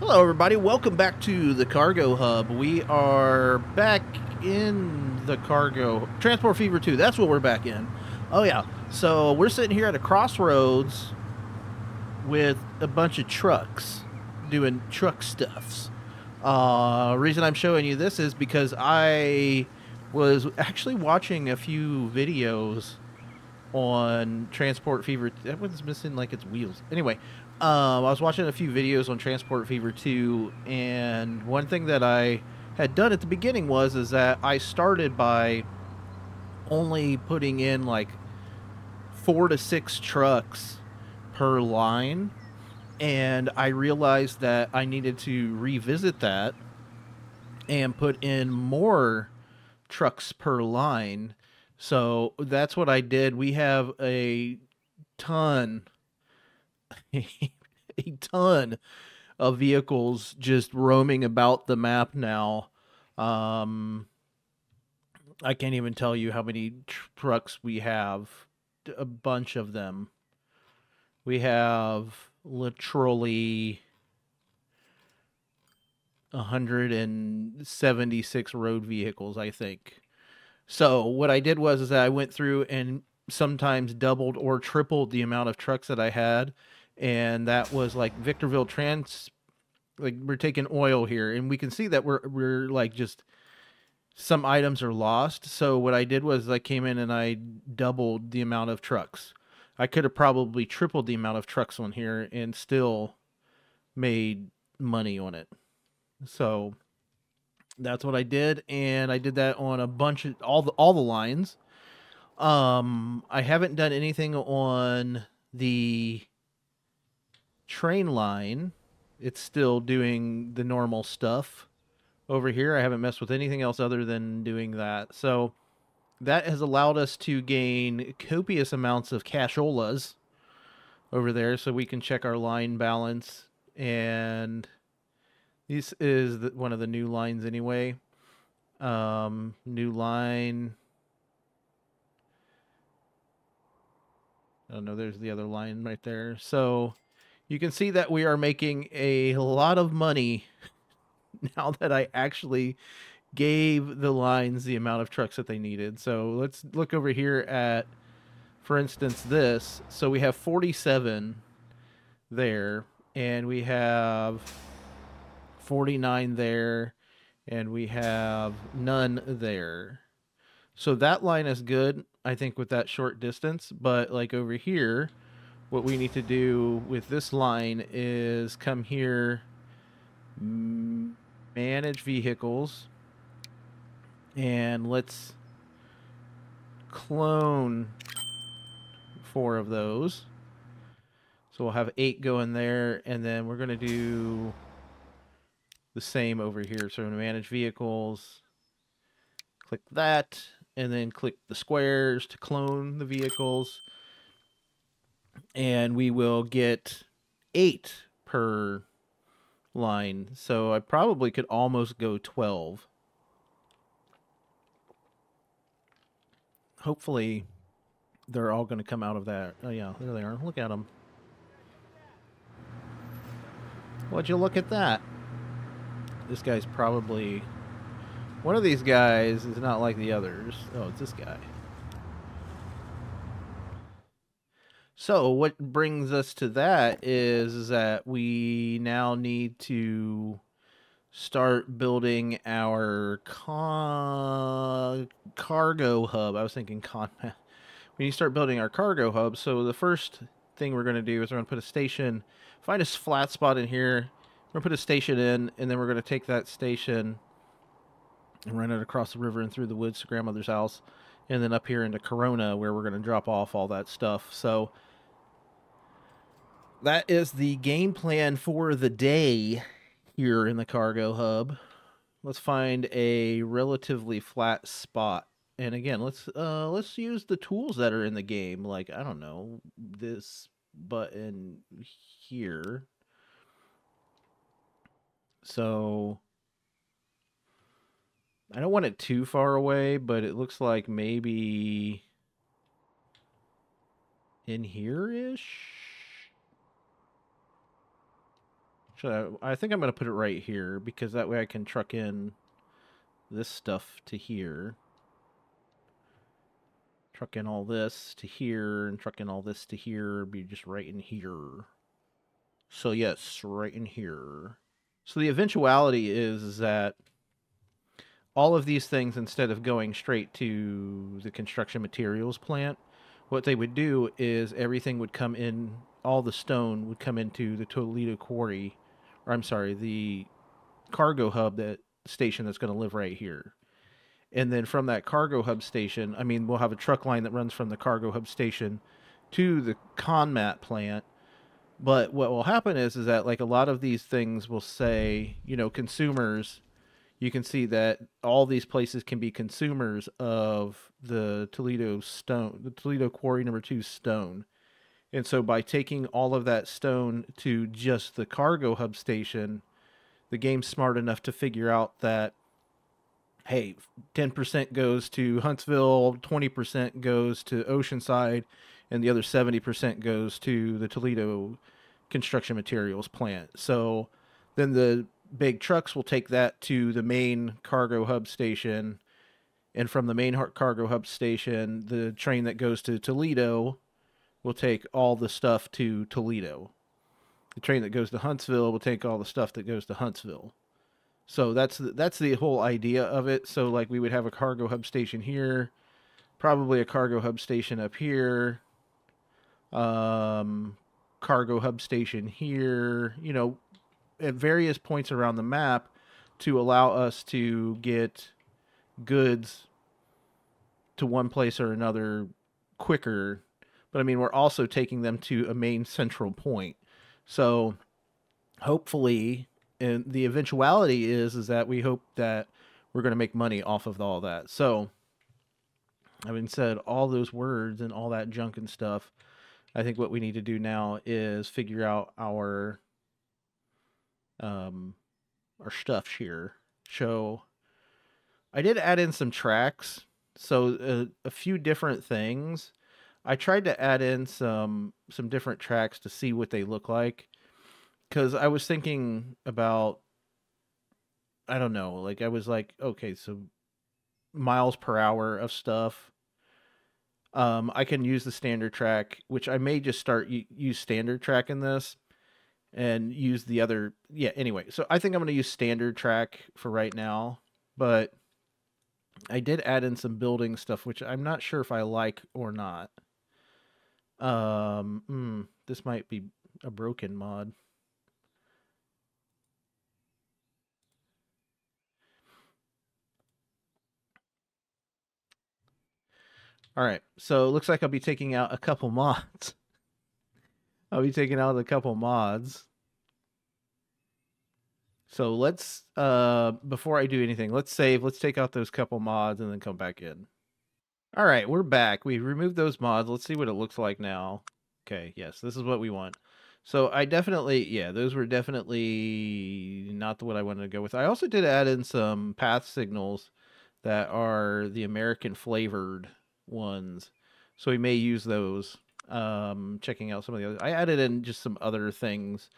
Hello, everybody. Welcome back to the Cargo Hub. We are back in the Cargo Transport Fever 2. That's what we're back in. Oh, yeah. So we're sitting here at a crossroads with a bunch of trucks doing truck stuffs. Uh, reason I'm showing you this is because I was actually watching a few videos on Transport Fever. That one's missing like its wheels. Anyway, um, I was watching a few videos on Transport Fever 2, and one thing that I had done at the beginning was is that I started by only putting in like four to six trucks per line, and I realized that I needed to revisit that and put in more trucks per line. So that's what I did. We have a ton a ton of vehicles just roaming about the map now. Um, I can't even tell you how many trucks we have. A bunch of them. We have literally 176 road vehicles, I think. So what I did was is that I went through and sometimes doubled or tripled the amount of trucks that I had and that was like Victorville trans like we're taking oil here and we can see that we're we're like just some items are lost. So what I did was I came in and I doubled the amount of trucks. I could have probably tripled the amount of trucks on here and still made money on it. So that's what I did and I did that on a bunch of all the all the lines. Um I haven't done anything on the train line, it's still doing the normal stuff over here. I haven't messed with anything else other than doing that. So that has allowed us to gain copious amounts of casholas over there so we can check our line balance and this is the, one of the new lines anyway um new line I don't know there's the other line right there so you can see that we are making a lot of money now that I actually gave the lines the amount of trucks that they needed. So let's look over here at, for instance, this. So we have 47 there, and we have 49 there, and we have none there. So that line is good, I think, with that short distance. But like over here, what we need to do with this line is come here, manage vehicles, and let's clone four of those. So we'll have eight going there, and then we're going to do the same over here. So manage vehicles, click that, and then click the squares to clone the vehicles and we will get eight per line. So I probably could almost go 12. Hopefully they're all going to come out of that. Oh yeah, there they are. Look at them. Would you look at that? This guy's probably... One of these guys is not like the others. Oh, it's this guy. So what brings us to that is that we now need to start building our con- cargo hub. I was thinking con. we need to start building our cargo hub. So the first thing we're going to do is we're going to put a station, find a flat spot in here. We're going to put a station in, and then we're going to take that station and run it across the river and through the woods to grandmother's house, and then up here into Corona where we're going to drop off all that stuff. So that is the game plan for the day here in the cargo hub. Let's find a relatively flat spot. And again, let's uh let's use the tools that are in the game like I don't know, this button here. So I don't want it too far away, but it looks like maybe in here ish. I, I think I'm going to put it right here because that way I can truck in this stuff to here. Truck in all this to here and truck in all this to here. Be just right in here. So yes, right in here. So the eventuality is that all of these things, instead of going straight to the construction materials plant, what they would do is everything would come in, all the stone would come into the Toledo quarry, I'm sorry, the cargo hub that station that's going to live right here. And then from that cargo hub station, I mean, we'll have a truck line that runs from the cargo hub station to the Conmat plant. But what will happen is, is that like a lot of these things will say, you know, consumers you can see that all these places can be consumers of the Toledo stone, the Toledo quarry number two stone. And so by taking all of that stone to just the cargo hub station, the game's smart enough to figure out that hey, 10% goes to Huntsville, 20% goes to Oceanside, and the other 70% goes to the Toledo construction materials plant. So then the big trucks will take that to the main cargo hub station. And from the main cargo hub station, the train that goes to Toledo will take all the stuff to Toledo. The train that goes to Huntsville will take all the stuff that goes to Huntsville. So that's the, that's the whole idea of it. So like we would have a cargo hub station here, probably a cargo hub station up here, um, cargo hub station here. You know, at various points around the map to allow us to get goods to one place or another quicker. But I mean, we're also taking them to a main central point. So hopefully, and the eventuality is is that we hope that we're going to make money off of all that. So, having said all those words and all that junk and stuff, I think what we need to do now is figure out our um, our stuff here. So I did add in some tracks, so a, uh, a few different things. I tried to add in some some different tracks to see what they look like because I was thinking about I don't know, like I was like, okay, so miles per hour of stuff. Um, I can use the standard track, which I may just start use standard track in this and use the other yeah anyway so i think i'm going to use standard track for right now but i did add in some building stuff which i'm not sure if i like or not um mm, this might be a broken mod all right so it looks like i'll be taking out a couple mods I'll be taking out a couple mods. So let's uh before I do anything, let's save, let's take out those couple mods and then come back in. All right, we're back. We removed those mods. Let's see what it looks like now. Okay, yes, this is what we want. So I definitely, yeah, those were definitely not the one I wanted to go with. I also did add in some path signals that are the American flavored ones. So we may use those um, checking out some of the other. I added in just some other things,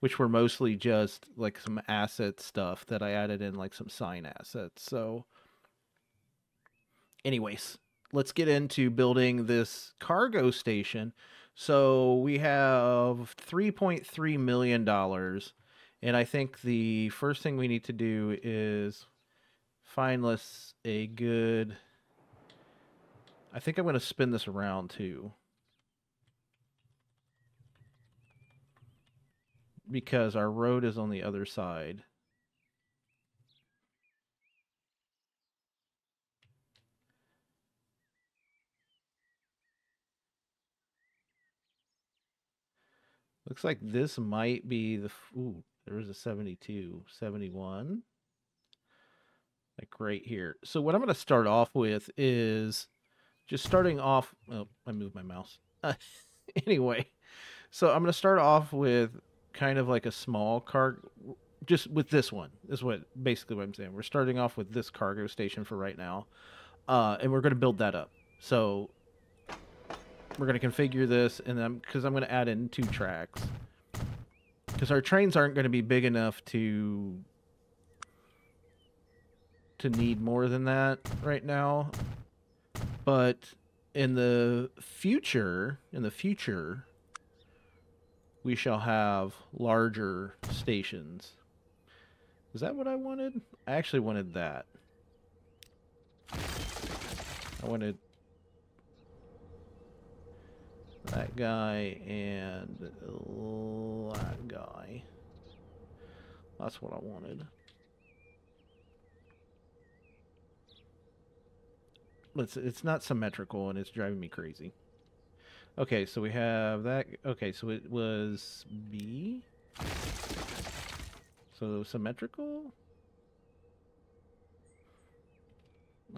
which were mostly just like some asset stuff that I added in, like some sign assets. So, anyways, let's get into building this cargo station. So we have three point three million dollars, and I think the first thing we need to do is find us a good. I think I'm going to spin this around too. because our road is on the other side. Looks like this might be the, ooh, there's a 72, 71. Like right here. So what I'm going to start off with is just starting off, oh, I moved my mouse. Uh, anyway, so I'm going to start off with kind of like a small car just with this one is what basically what i'm saying we're starting off with this cargo station for right now uh, and we're going to build that up so we're going to configure this and then because i'm going to add in two tracks because our trains aren't going to be big enough to to need more than that right now. But in the future, in the future, we shall have larger stations. Is that what I wanted? I actually wanted that. I wanted that guy and that guy. That's what I wanted. It's, it's not symmetrical and it's driving me crazy. Okay, so we have that. Okay, so it was B. So symmetrical?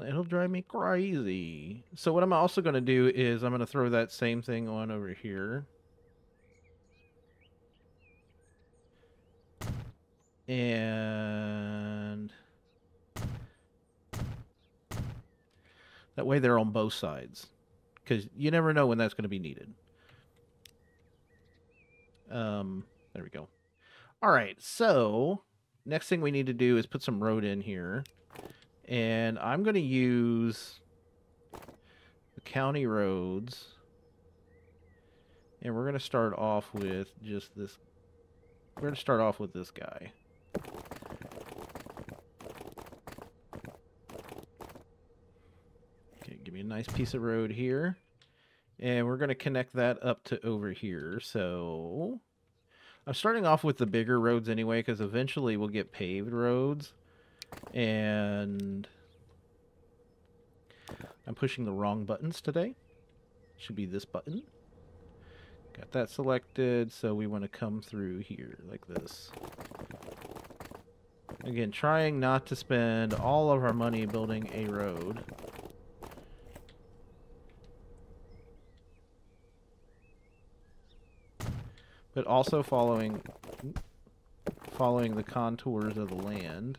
It'll drive me crazy. So what I'm also going to do is I'm going to throw that same thing on over here. And that way they're on both sides. Because you never know when that's going to be needed. Um, there we go. All right, so next thing we need to do is put some road in here. And I'm going to use the county roads. And we're going to start off with just this. We're going to start off with this guy. Okay, give me a nice piece of road here. And we're going to connect that up to over here. So I'm starting off with the bigger roads anyway, because eventually we'll get paved roads. And I'm pushing the wrong buttons today. Should be this button. Got that selected, so we want to come through here like this. Again, trying not to spend all of our money building a road. But also following following the contours of the land.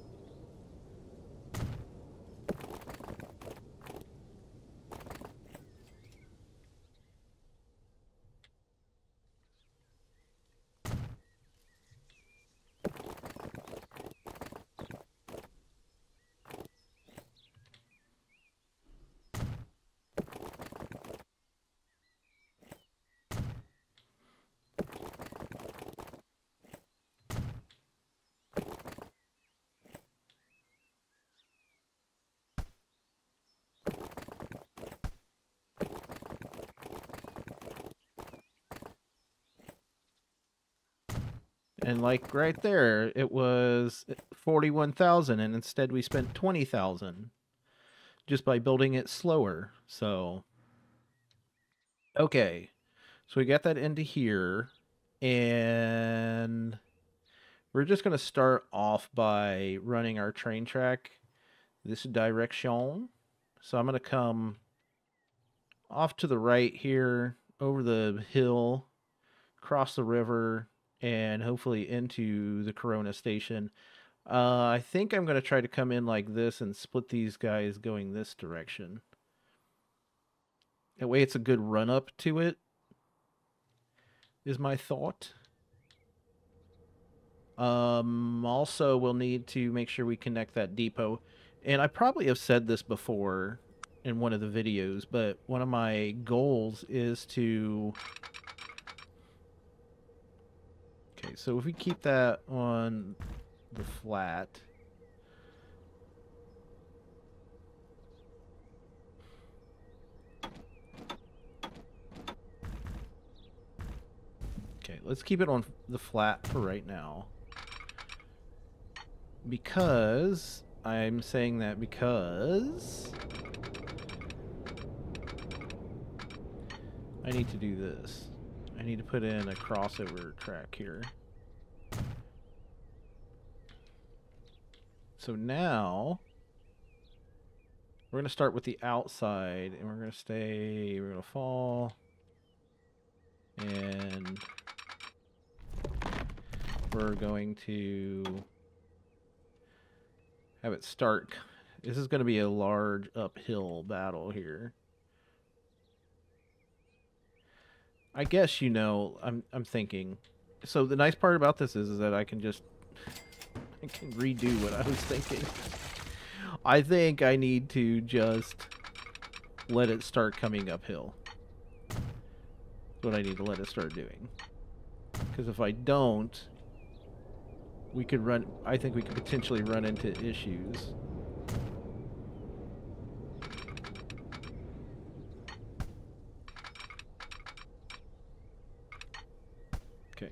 And like right there, it was 41,000 and instead we spent 20,000 just by building it slower. So okay. So we got that into here and we're just going to start off by running our train track this direction. So I'm going to come off to the right here over the hill, cross the river, and hopefully into the Corona station. Uh, I think I'm going to try to come in like this and split these guys going this direction. That way it's a good run up to it, is my thought. Um, also, we'll need to make sure we connect that depot. And I probably have said this before in one of the videos, but one of my goals is to So if we keep that on the flat... Okay, let's keep it on the flat for right now. Because... I'm saying that because... I need to do this. I need to put in a crossover track here. So now we're going to start with the outside and we're going to stay, we're going to fall and we're going to have it start. This is going to be a large uphill battle here. I guess you know. I'm I'm thinking. So the nice part about this is, is that I can just I can redo what I was thinking. I think I need to just let it start coming uphill. That's what I need to let it start doing. Because if I don't, we could run. I think we could potentially run into issues. Okay.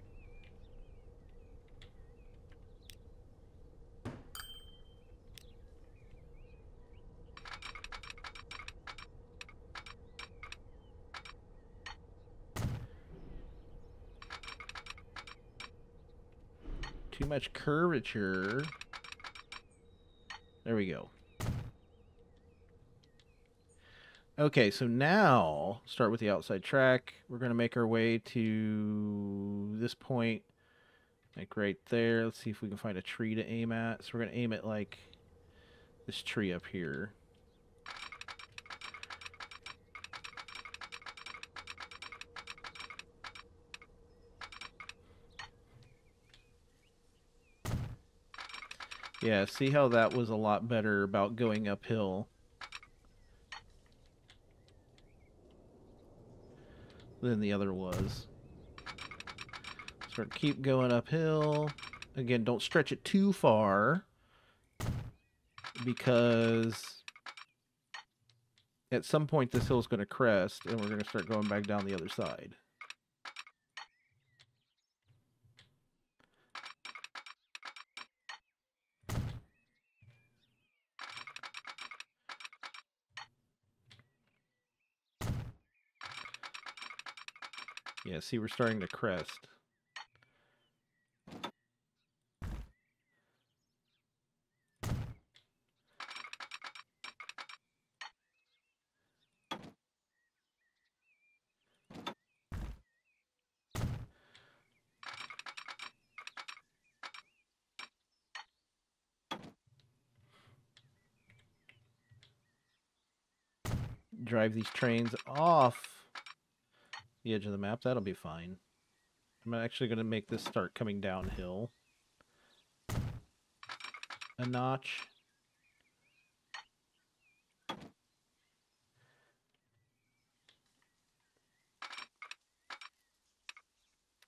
Too much curvature. There we go. Okay, so now start with the outside track. We're going to make our way to this point, like right there. Let's see if we can find a tree to aim at. So we're going to aim at like this tree up here. Yeah, see how that was a lot better about going uphill. Than the other was. Start keep going uphill. Again, don't stretch it too far. Because at some point this hill is going to crest and we're going to start going back down the other side. Yeah, see, we're starting to crest. Drive these trains off the edge of the map. That'll be fine. I'm actually going to make this start coming downhill a notch.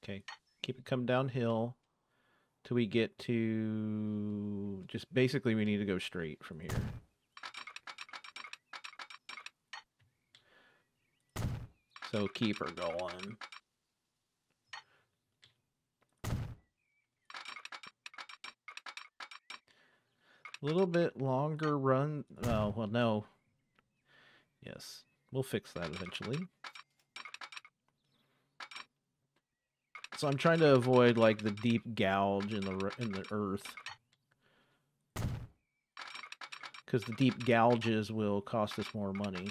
Okay, keep it come downhill till we get to just basically we need to go straight from here. So keep her going. A little bit longer run. Oh, well, no. Yes, we'll fix that eventually. So I'm trying to avoid like the deep gouge in the in the earth. Because the deep gouges will cost us more money.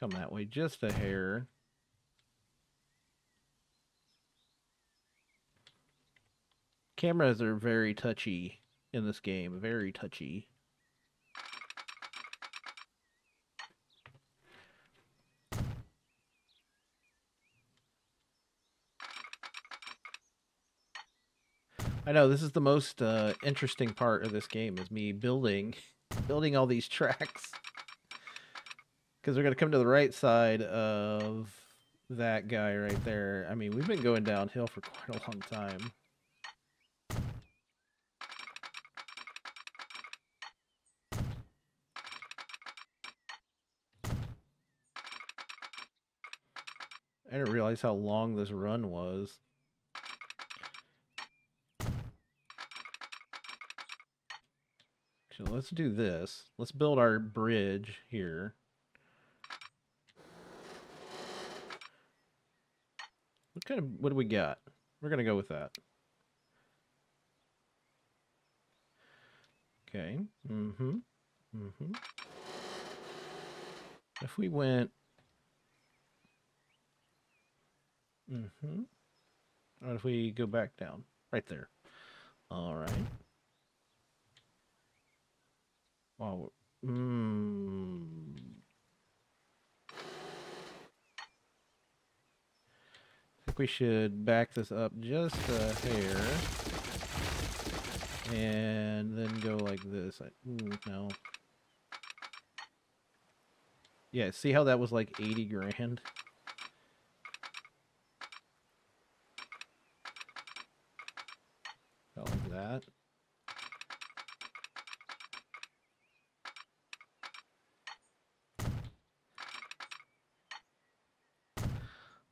Come that way just a hair. Cameras are very touchy in this game, very touchy. I know this is the most uh, interesting part of this game is me building building all these tracks. Because we're going to come to the right side of that guy right there. I mean, we've been going downhill for quite a long time. I didn't realize how long this run was. So let's do this. Let's build our bridge here. What kind of, what do we got? We're going to go with that. Okay. Mm-hmm. Mm-hmm. If we went... Mm-hmm. What if we go back down? Right there. All right. Wow. Hmm. I think we should back this up just a hair. And then go like this. I, ooh, no. Yeah, see how that was like 80 grand? Like that.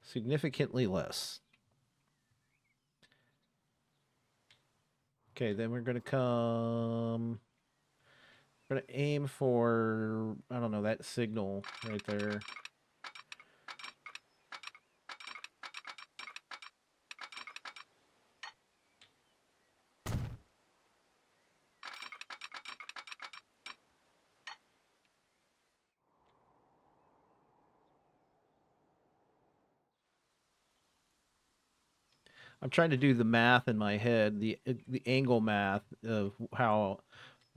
Significantly less. Okay, then we're going to come... We're going to aim for, I don't know, that signal right there. Trying to do the math in my head, the uh, the angle math of how.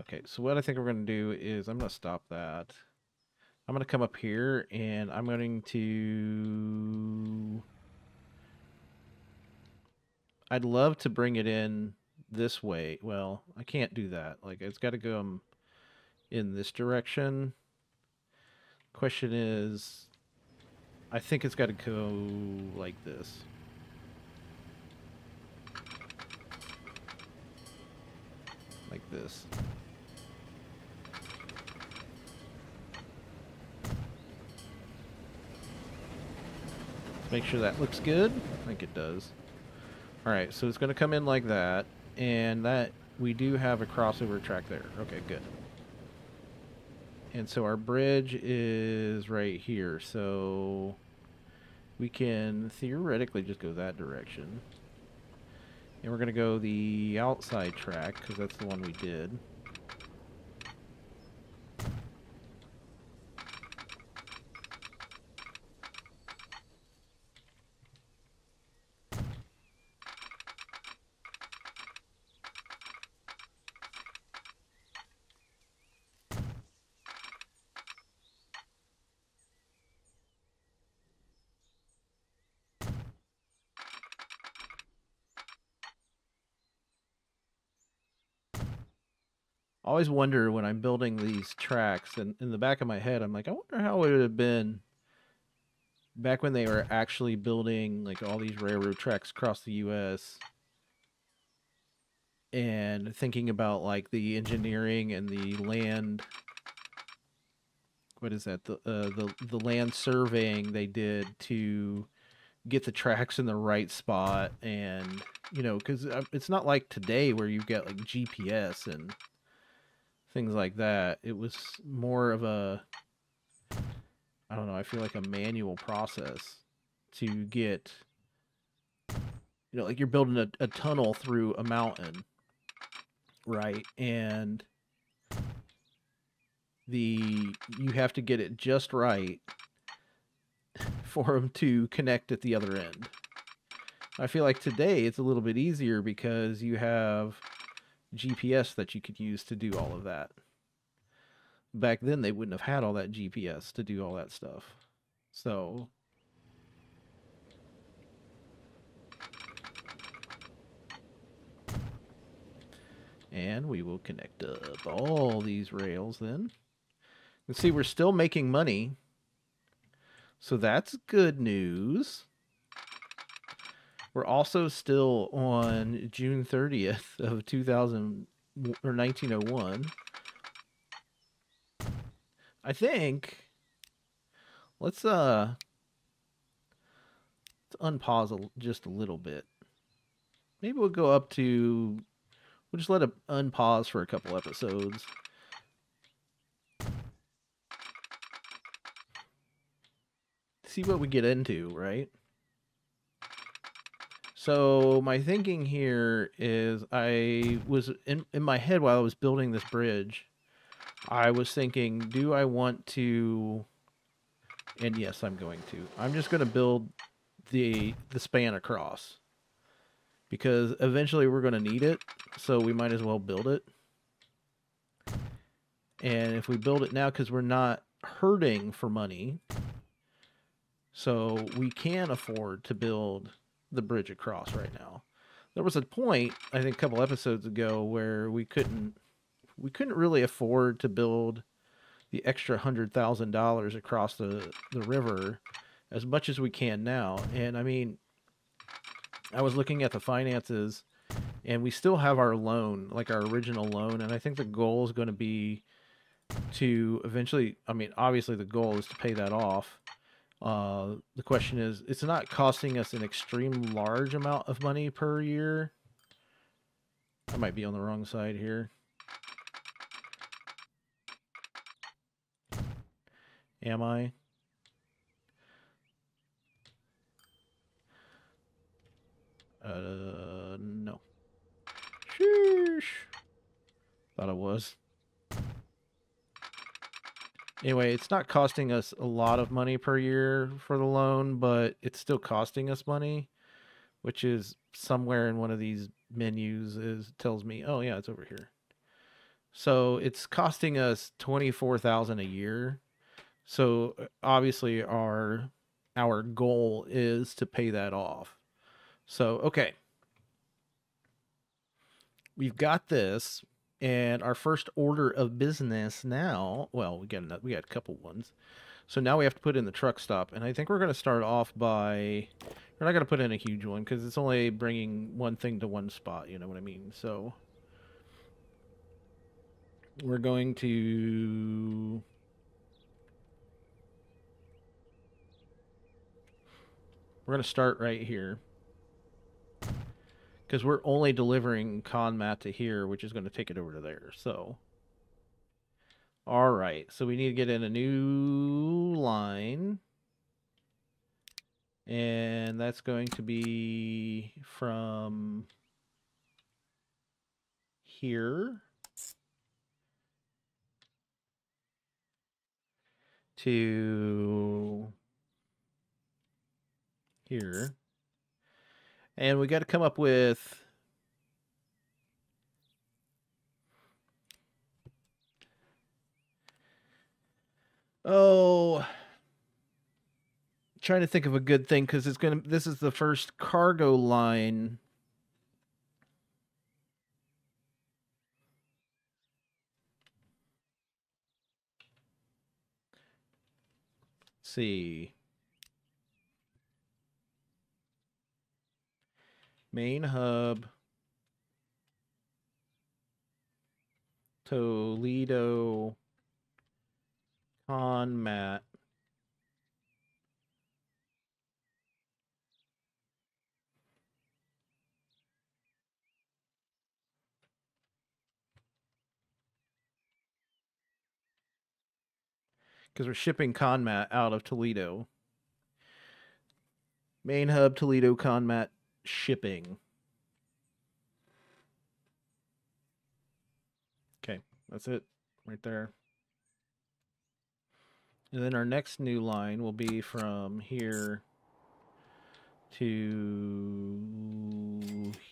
Okay, so what I think we're going to do is I'm going to stop that. I'm going to come up here and I'm going to. I'd love to bring it in this way. Well, I can't do that. Like it's got to go um, in this direction. Question is, I think it's got to go like this. Like this. Make sure that looks good. I think it does. Alright, so it's going to come in like that. And that, we do have a crossover track there. Okay, good. And so our bridge is right here. So we can theoretically just go that direction. And we're going to go the outside track, because that's the one we did. Always wonder when I'm building these tracks, and in the back of my head, I'm like, I wonder how it would have been back when they were actually building like all these railroad tracks across the U.S. and thinking about like the engineering and the land. What is that? The uh, the the land surveying they did to get the tracks in the right spot, and you know, because uh, it's not like today where you've got like GPS and things like that. It was more of a I don't know, I feel like a manual process to get you know, like you're building a, a tunnel through a mountain, right? And the you have to get it just right for them to connect at the other end. I feel like today it's a little bit easier because you have GPS that you could use to do all of that. Back then, they wouldn't have had all that GPS to do all that stuff. So. And we will connect up all these rails then. And see, we're still making money. So that's good news. We're also still on June 30th of 2000 or 1901. I think let's uh let's unpause a, just a little bit. Maybe we'll go up to we'll just let it unpause for a couple episodes. See what we get into, right? So my thinking here is I was in in my head while I was building this bridge, I was thinking, do I want to and yes, I'm going to. I'm just going to build the the span across because eventually we're going to need it, so we might as well build it. And if we build it now cuz we're not hurting for money, so we can afford to build the bridge across right now. There was a point, I think a couple episodes ago, where we couldn't we couldn't really afford to build the extra hundred thousand dollars across the the river as much as we can now. And I mean, I was looking at the finances, and we still have our loan, like our original loan, and I think the goal is going to be to eventually. I mean, obviously the goal is to pay that off uh, the question is, it's not costing us an extreme large amount of money per year. I might be on the wrong side here. Am I? Uh, no. Sheesh. Thought I was. Anyway, it's not costing us a lot of money per year for the loan, but it's still costing us money, which is somewhere in one of these menus is tells me, "Oh yeah, it's over here." So, it's costing us 24,000 a year. So, uh, obviously our our goal is to pay that off. So, okay. We've got this and our first order of business now, well, we got another, we got a couple ones. So now we have to put in the truck stop, and I think we're going to start off by we're not going to put in a huge one because it's only bringing one thing to one spot. You know what I mean? So we're going to we're going to start right here because we're only delivering ConMat to here, which is going to take it over to there. So, all right. So we need to get in a new line. And that's going to be from here to here. And we got to come up with Oh, trying to think of a good thing because it's gonna. This is the first cargo line. See. Main hub, Toledo, ConMat, because we're shipping ConMat out of Toledo. Main hub Toledo ConMat shipping. Okay, that's it right there. And then our next new line will be from here to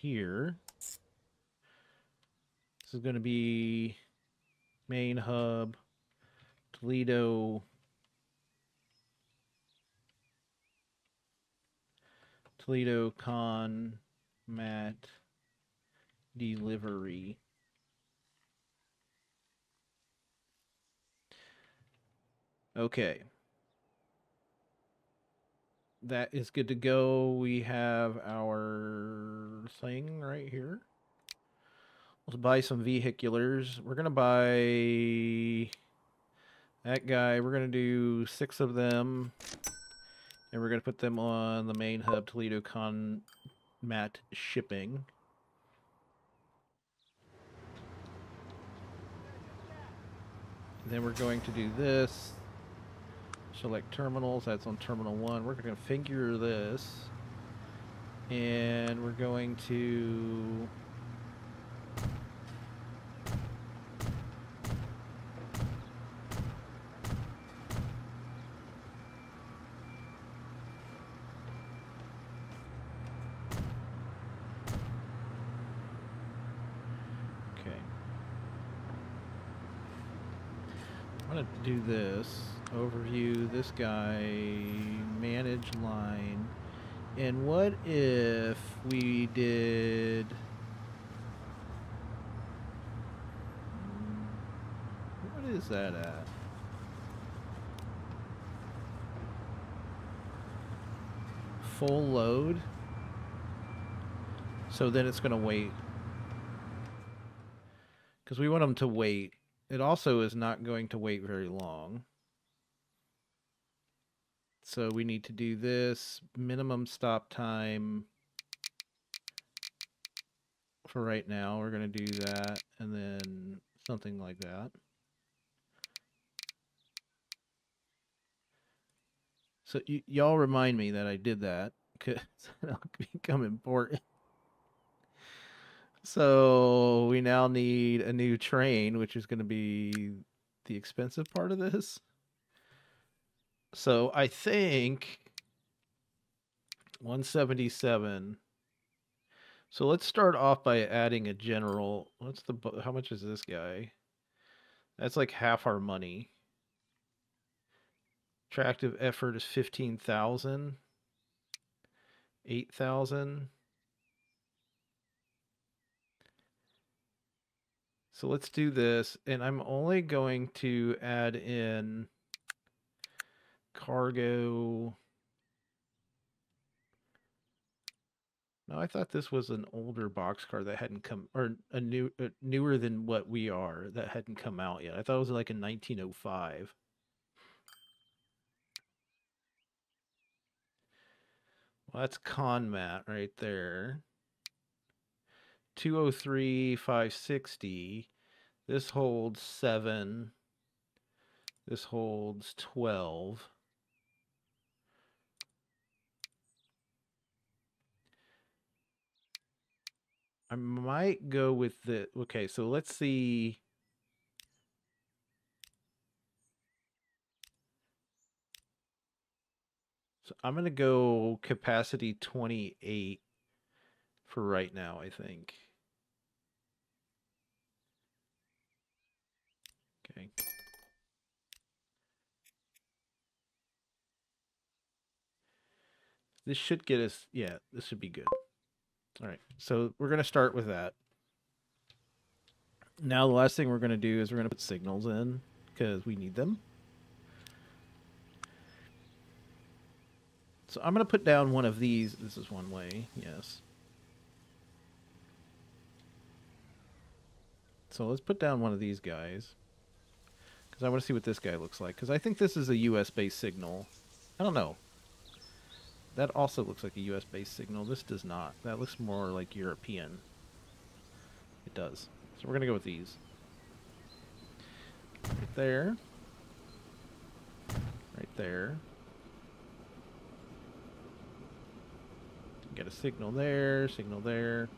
here. This is going to be main hub, Toledo, Toledo Con Matt Delivery. Okay. That is good to go. We have our thing right here. Let's buy some vehiculars. We're going to buy that guy. We're going to do six of them. And we're going to put them on the main hub, Toledo Con Mat Shipping. Then we're going to do this. Select terminals. That's on terminal one. We're going to configure this. And we're going to Okay. I'm going to do this. Overview, this guy, manage line. And what if we did... What is that at? Full load? So then it's going to wait because we want them to wait. It also is not going to wait very long. So we need to do this minimum stop time for right now. We're going to do that and then something like that. So y'all remind me that I did that because it'll become important. So we now need a new train, which is going to be the expensive part of this. So I think 177. So let's start off by adding a general. What's the how much is this guy? That's like half our money. A tractive effort is 15,000. 8,000. So let's do this, and I'm only going to add in cargo. No, I thought this was an older boxcar that hadn't come, or a new, uh, newer than what we are that hadn't come out yet. I thought it was like a 1905. Well, that's ConMat right there. 203 560 this holds 7 this holds 12 I might go with the okay so let's see. So I'm gonna go capacity 28 for right now I think Okay. This should get us, yeah, this should be good. All right, so we're going to start with that. Now the last thing we're going to do is we're going to put signals in because we need them. So I'm going to put down one of these. This is one way, yes. So let's put down one of these guys. Because I want to see what this guy looks like. Because I think this is a US-based signal. I don't know. That also looks like a US-based signal. This does not. That looks more like European. It does. So we're going to go with these. Right there. Right there. Get a signal there, signal there.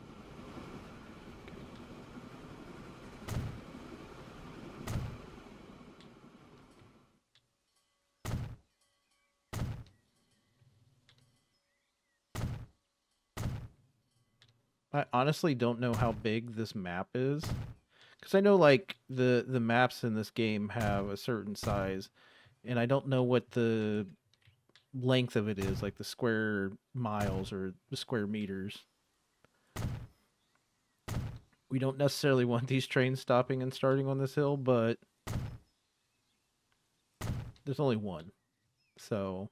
I honestly don't know how big this map is. Because I know like the the maps in this game have a certain size, and I don't know what the length of it is, like the square miles or the square meters. We don't necessarily want these trains stopping and starting on this hill, but there's only one. So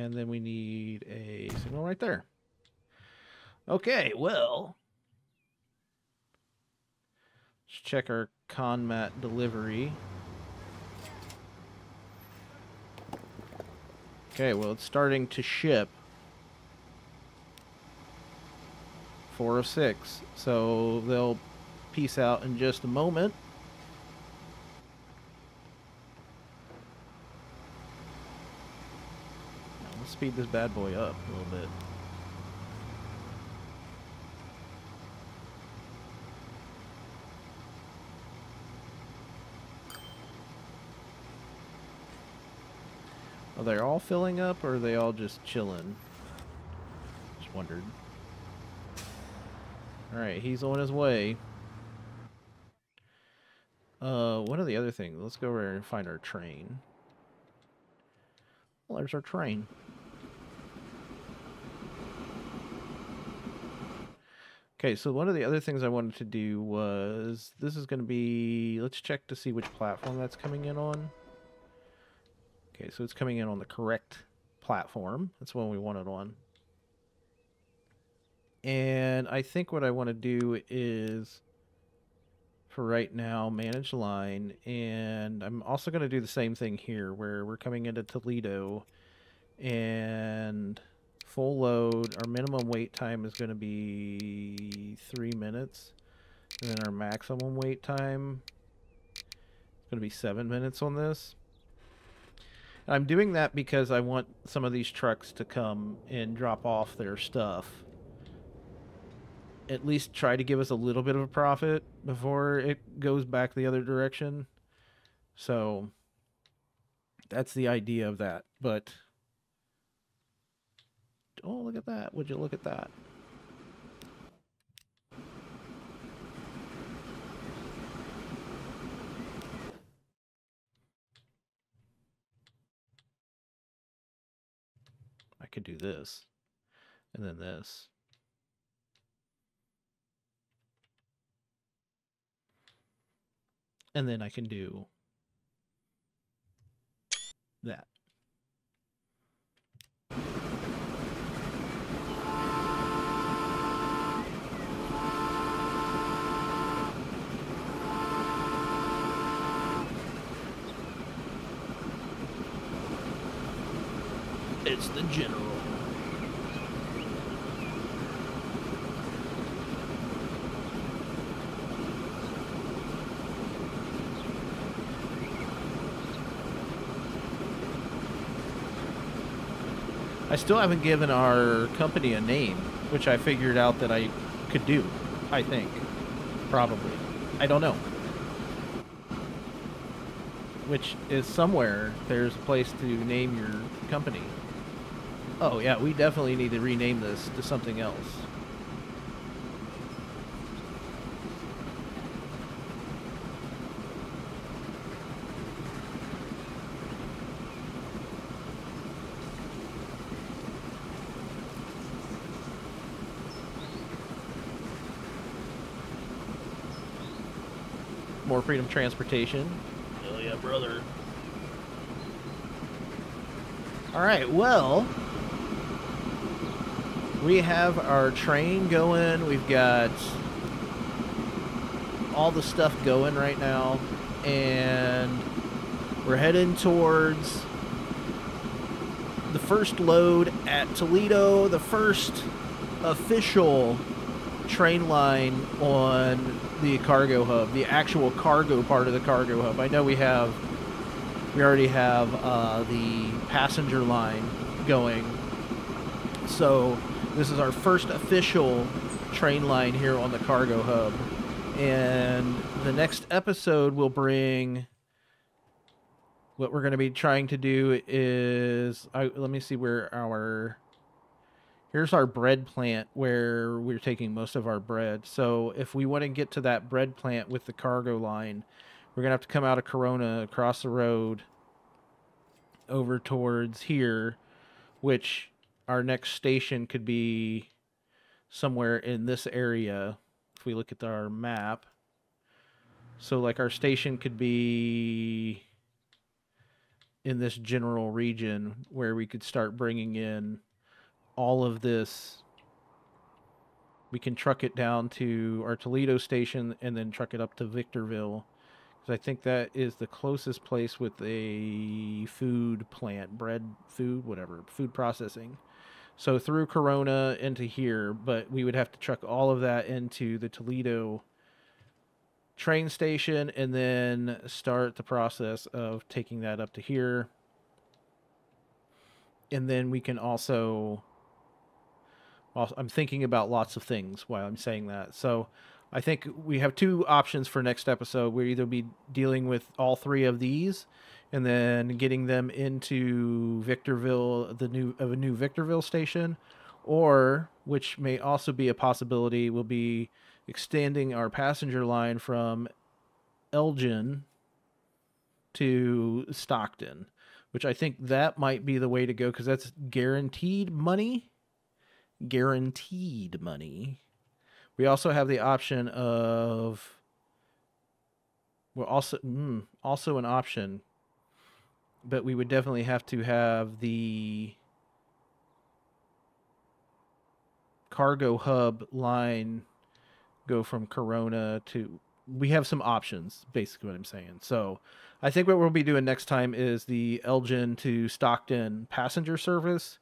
And then we need a signal right there. Okay, well. Let's check our ConMat delivery. Okay, well, it's starting to ship. Four of six. So they'll peace out in just a moment. Now, let's speed this bad boy up a little bit. Are they all filling up or are they all just chilling? Just wondered. Alright, he's on his way. Uh, what are the other things? Let's go over and find our train. Well, there's our train. Okay, so one of the other things I wanted to do was this is going to be let's check to see which platform that's coming in on. Okay, so it's coming in on the correct platform. That's one we want it on. And I think what I want to do is, for right now, manage line. And I'm also going to do the same thing here, where we're coming into Toledo. And full load, our minimum wait time is going to be three minutes. And then our maximum wait time is going to be seven minutes on this. I'm doing that because I want some of these trucks to come and drop off their stuff. At least try to give us a little bit of a profit before it goes back the other direction. So that's the idea of that. But oh, look at that. Would you look at that? I could do this and then this. And then I can do that. It's the general. I still haven't given our company a name, which I figured out that I could do, I think. Probably. I don't know. Which is somewhere there's a place to name your company. Oh yeah, we definitely need to rename this to something else. Freedom transportation. Hell yeah, brother. All right, well, we have our train going. We've got all the stuff going right now. And we're heading towards the first load at Toledo, the first official train line on the cargo hub, the actual cargo part of the cargo hub. I know we have, we already have uh, the passenger line going. So this is our first official train line here on the cargo hub. And the next episode will bring what we're going to be trying to do is I, let me see where our here's our bread plant where we're taking most of our bread. So if we want to get to that bread plant with the cargo line, we're going to have to come out of Corona across the road over towards here, which our next station could be somewhere in this area if we look at our map. So like our station could be in this general region where we could start bringing in all of this we can truck it down to our Toledo station and then truck it up to Victorville. Because I think that is the closest place with a food plant, bread, food, whatever, food processing. So through Corona into here, but we would have to truck all of that into the Toledo train station and then start the process of taking that up to here. And then we can also, I'm thinking about lots of things while I'm saying that. So I think we have two options for next episode. We'll either be dealing with all three of these and then getting them into Victorville, the new of a new Victorville station, or which may also be a possibility, will be extending our passenger line from Elgin to Stockton, which I think that might be the way to go because that's guaranteed money. Guaranteed money. We also have the option of. We're also mm, also an option but we would definitely have to have the cargo hub line go from Corona to. We have some options, basically what I'm saying. So, I think what we'll be doing next time is the Elgin to Stockton passenger service,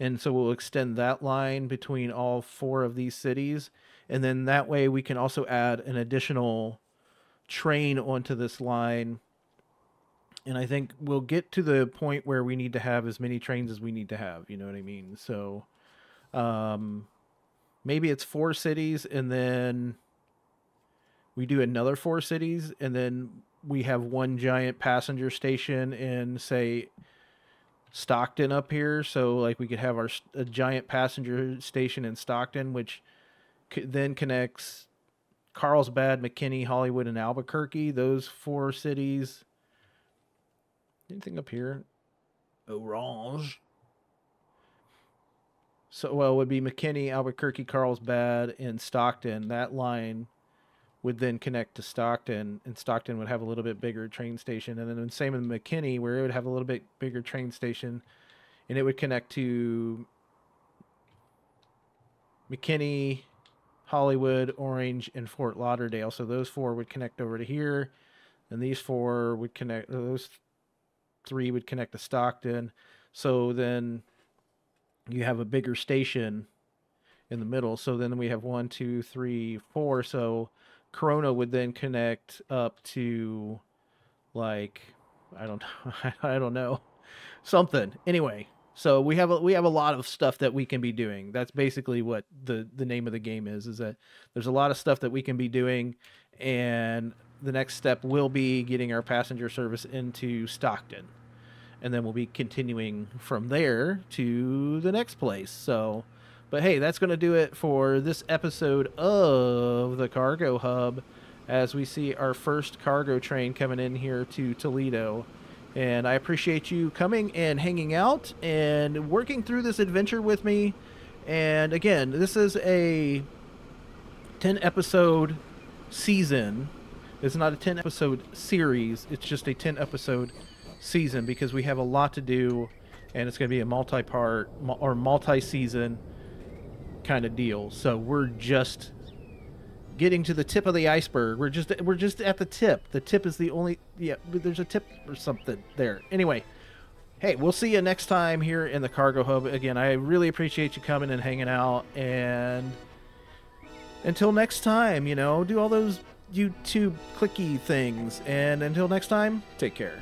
and so we'll extend that line between all four of these cities, and then that way we can also add an additional train onto this line and I think we'll get to the point where we need to have as many trains as we need to have. You know what I mean? So, um, maybe it's four cities, and then we do another four cities, and then we have one giant passenger station in say Stockton up here. So like we could have our a giant passenger station in Stockton, which then connects Carlsbad, McKinney, Hollywood, and Albuquerque. Those four cities Anything up here? Orange. So, well, it would be McKinney, Albuquerque, Carlsbad, and Stockton. That line would then connect to Stockton, and Stockton would have a little bit bigger train station. And then same in McKinney, where it would have a little bit bigger train station, and it would connect to McKinney, Hollywood, Orange, and Fort Lauderdale. So those four would connect over to here, and these four would connect. Those three would connect to Stockton. So then you have a bigger station in the middle. So then we have one, two, three, four. So Corona would then connect up to like I don't I don't know something. Anyway, so we have a, we have a lot of stuff that we can be doing. That's basically what the the name of the game is. Is that there's a lot of stuff that we can be doing, and the next step will be getting our passenger service into Stockton and then we'll be continuing from there to the next place. So, but hey, that's going to do it for this episode of the Cargo Hub as we see our first cargo train coming in here to Toledo. And I appreciate you coming and hanging out and working through this adventure with me. And again, this is a 10 episode season. It's not a 10 episode series, it's just a 10 episode season because we have a lot to do and it's going to be a multi-part or multi-season kind of deal. So we're just getting to the tip of the iceberg. We're just we're just at the tip. The tip is the only yeah, there's a tip or something there. Anyway, hey, we'll see you next time here in the cargo hub. Again, I really appreciate you coming and hanging out and until next time, you know, do all those YouTube clicky things and until next time, take care.